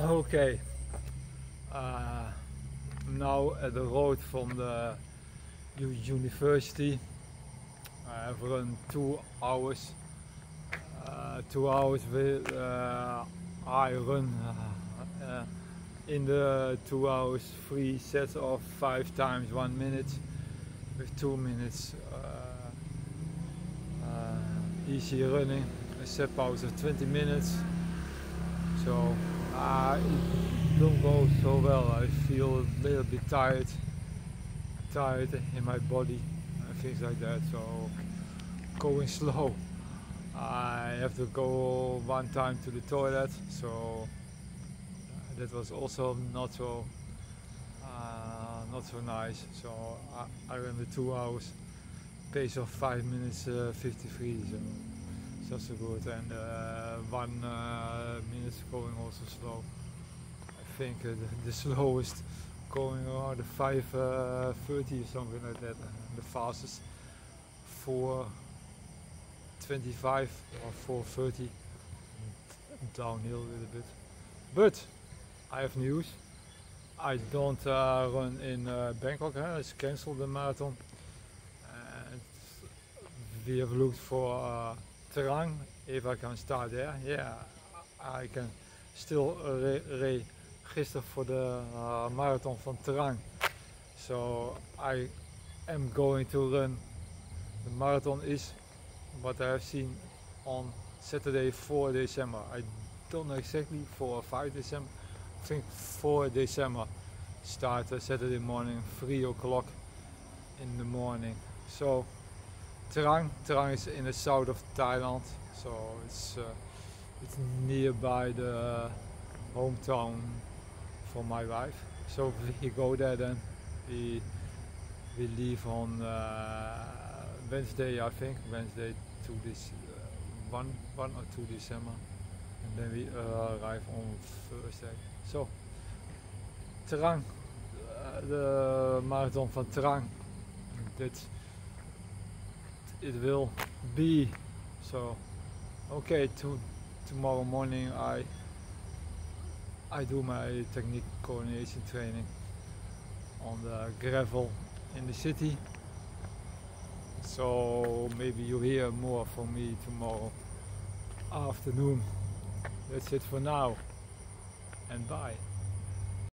Okay. Uh, now at the road from the university. I have run two hours. Uh, two hours with uh, I run uh, uh, in the two hours three sets of five times one minute with two minutes uh, uh, easy running. A set pause of 20 minutes. So uh, it don't go so well. I feel a little bit tired, tired in my body and things like that. So going slow. I have to go one time to the toilet. So that was also not so uh, not so nice. So I, I ran the two hours pace of five minutes uh, 53. So that's so good. And uh, one uh, minute going also slow. I think uh, the, the, slowest going around the 5:30 uh, or something like that. the fastest 4:25 or 4:30 downhill a little bit. But I have news. I don't uh, run in uh, Bangkok. Huh? It's cancelled the marathon. And we have looked for uh, Trang. If I can start there, yeah, I can still re register for the uh, marathon from Trang. So I am going to run. The marathon is what I have seen on Saturday 4 December. I don't know exactly 4 or 5 December. I think 4 December. Start uh, Saturday morning, 3 o'clock in the morning. So Trang. Trang is in the south of Thailand, so it's uh, it's nearby the hometown for my wife. So we go there then. We we leave on uh, Wednesday, I think, Wednesday to this uh, one one or two December, and then we uh, arrive on Thursday. So Trang, uh, the marathon van Trang. That's it will be. So okay to tomorrow morning I I do my technique coordination training on the gravel in the city. So maybe you hear more from me tomorrow afternoon. That's it for now and bye